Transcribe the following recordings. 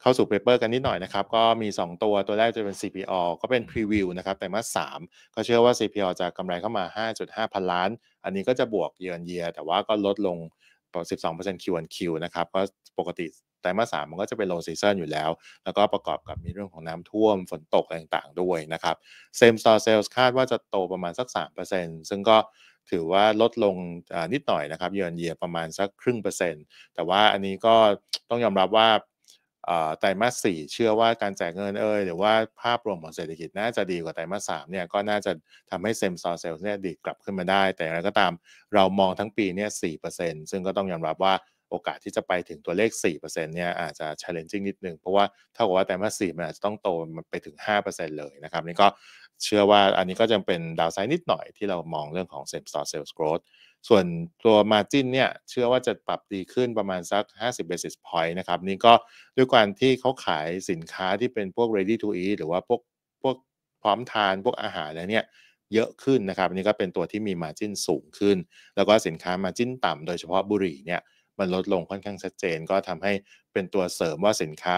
เข้าสู่ paper กันนิดหน่อยนะครับ ก็มี 2 ตัวตัวแรกจะเป็น CPO ก็เป็น preview นะครับไตรมาส3ก็เชื่อว่า CPALL จะกำไรเข้ามา 5.5 พันล้าน อันนี้ก็จะบวกเยือนเยีย แต่ว่าก็ลดลง 12% Q on Q นะครับก็ปกติไตรมาสสามมันก็จะเป็น low season อยู่แล้ว แล้วก็ประกอบกับมีเรื่องของน้ำท่วมฝนตกอะไรต่างๆด้วยนะครับ same store sales คาดว่าจะโตประมาณสัก 3%ซึ่งก็ถือว่าลดลงนิดหน่อยนะครับเยือนเยียประมาณสักครึ่งเปอร์เซ็นต์แต่ว่าอันนี้ก็ต้องยอมรับว่า ไตรมาสสี่เชื่อว่าการแจกเงินเอ่ยหรือว่าภาพรวมของเศรษฐกิจน่าจะดีกว่าไตรมาสสามเนี่ยก็น่าจะทำให้เซมซอร์เซลเนี่ยดีกลับขึ้นมาได้ แต่อย่างไรก็ตามเรามองทั้งปีเนี่ยสี่เปอร์เซ็นซึ่งก็ต้องยอมรับว่า โอกาสที่จะไปถึงตัวเลข 4%เนี่ยอาจจะ challenging นิดนึง เพราะว่าเท่ากับว่าแต่มาส4มันอาจจะต้องโตมันไปถึง 5%เลยนะครับนี่ก็เชื่อว่าอันนี้ก็จะเป็นดาวไซด์นิดหน่อยที่เรามองเรื่องของ same store sales growth ส่วนตัว margin เนี่ยเชื่อว่าจะปรับดีขึ้นประมาณสัก 50 basis point นะครับนี่ก็ด้วยการที่เขาขายสินค้าที่เป็นพวก ready to eat หรือว่าพวกพวกพร้อมทานพวกอาหารอะไรเนี่ยเยอะขึ้นนะครับนี่ก็เป็นตัวที่มี margin สูงขึ้น แล้วก็สินค้า margin ต่ำโดยเฉพาะบุหรี่เนี่ย มันลดลงค่อนข้างชัดเจน ก็ทำให้เป็นตัวเสริมว่าสินค้า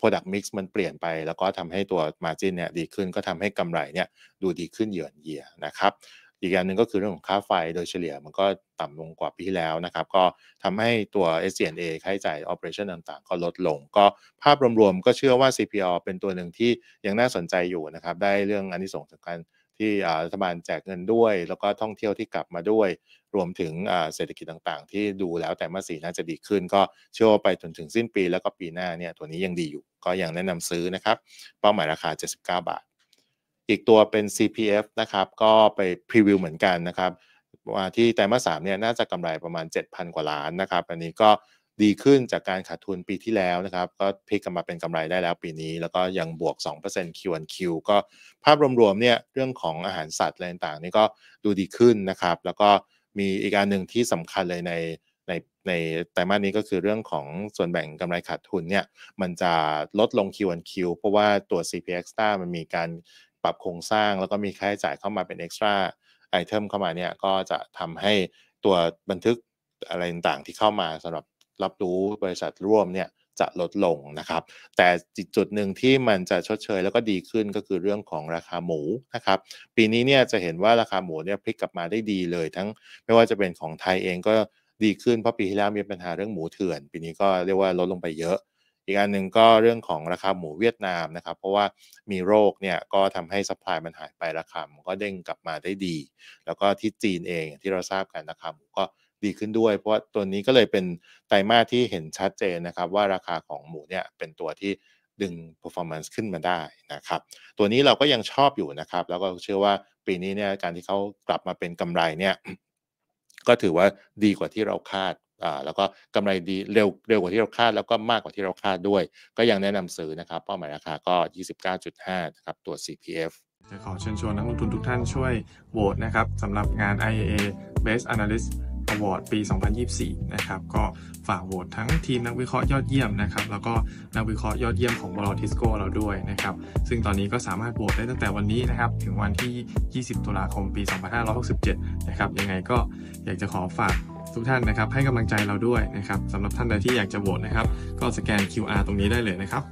product mix มันเปลี่ยนไป แล้วก็ทำให้ตัว margin เนี่ยดีขึ้นก็ทำให้กำไรเนี่ยดูดีขึ้นเยือนเยียนะครับอีกอย่างหนึ่งก็คือเรื่องของค่าไฟโดยเฉลี่ยมันก็ต่ำลงกว่าปีที่แล้วนะครับ ก็ทำให้ตัว SG&A ค่าใช้จ่าย operation ต่างๆ ก็ลดลง ก็ภาพรวมๆ ก็เชื่อว่า CPO เป็นตัวหนึ่งที่ยังน่าสนใจอยู่นะครับ ได้เรื่องอันนี้ส่งจากการ ที่รัฐบาลแจกเงินด้วย แล้วก็ท่องเที่ยวที่กลับมาด้วย รวมถึงเศรษฐกิจต่างๆ ที่ดูแล้วแต่มาสีน่าจะดีขึ้น ก็เชื่อว่าไปจนถึงสิ้นปีแล้วก็ปีหน้าเนี่ยตัวนี้ยังดีอยู่ ก็ยังแนะนำซื้อนะครับ เป้าหมายราคา 79 บาท อีกตัวเป็น CPF นะครับก็ไปพรีวิวเหมือนกันนะครับว่าที่ไตรมาสสามเนี่ยน่าจะกำไรประมาณ 7,000 กว่าล้านนะครับ อันนี้ก็ ดีขึ้นจากการขาดทุนปีที่แล้วนะครับ ก็พลิกกลับมาเป็นกำไรได้แล้วปีนี้ แล้วก็ยังบวก 2% Q on Q ก็ภาพรวมๆเนี่ยเรื่องของอาหารสัตว์อะไรต่างๆนี่ก็ดูดีขึ้นนะครับ แล้วก็มีอีกอันหนึ่งที่สำคัญเลยในในในไตรมาสนี้ก็คือเรื่องของส่วนแบ่งกำไรขาดทุนเนี่ยมันจะลดลง Q on Q เพราะว่าตัว CPX t a มันมีการปรับโครงสร้าง แล้วก็มีค่าใช้จ่ายเข้ามาเป็น extra item เข้ามาเนี่ยก็จะทำให้ตัวบันทึกอะไรต่างๆที่เข้ามาสำหรับ รับรู้บริษัทร่วมเนี่ยจะลดลงนะครับ แต่จุดหนึ่งที่มันจะชดเชยแล้วก็ดีขึ้นก็คือเรื่องของราคาหมูนะครับ ปีนี้เนี่ยจะเห็นว่าราคาหมูเนี่ยพลิกกลับมาได้ดีเลย ทั้งไม่ว่าจะเป็นของไทยเองก็ดีขึ้นเพราะปีที่แล้วมีปัญหาเรื่องหมูเถื่อน ปีนี้ก็เรียกว่าลดลงไปเยอะ อีกอันหนึ่งก็เรื่องของราคาหมูเวียดนามนะครับ เพราะว่ามีโรคเนี่ยก็ทำให้ supply มันหายไปราคามันก็เด้งกลับมาได้ดี แล้วก็ที่จีนเองที่เราทราบกันราคาหมูก็ ดีขึ้นด้วย เพราะว่าตัวนี้ก็เลยเป็นไตรมาสที่เห็นชัดเจนนะครับ ว่าราคาของหมูเนี่ยเป็นตัวที่ดึง performance ขึ้นมาได้นะครับ ตัวนี้เราก็ยังชอบอยู่นะครับ แล้วก็เชื่อว่าปีนี้เนี่ยการที่เขากลับมาเป็นกำไรเนี่ยก็ถือว่าดีกว่าที่เราคาดอ่าแล้วก็กำไรดีเร็วเร็วกว่าที่เราคาด แล้วก็มากกว่าที่เราคาดด้วย ก็ยังแนะนำซื้อนะครับ เป้าหมายราคาก็ 29.5นะครับตัว CPF จะขอเชิญชวนนักลงทุนทุกท่านช่วยโหวตนะครับสำหรับงาน IAA Best Analyst Award ปี 2024 นะครับ ก็ฝากโหวตทั้งทีมนักวิเคราะห์ยอดเยี่ยมนะครับ แล้วก็นักวิเคราะห์ยอดเยี่ยมของบลทิสโก้เราด้วยนะครับ ซึ่งตอนนี้ก็สามารถโหวตได้ตั้งแต่วันนี้นะครับ ถึงวันที่ 20 ตุลาคมปี 2567 นะครับ ยังไงก็อยากจะขอฝากทุกท่านนะครับ ให้กำลังใจเราด้วยนะครับสำหรับท่านใดที่อยากจะโหวตนะครับ ก็สแกน QR ตรงนี้ได้เลยนะครับ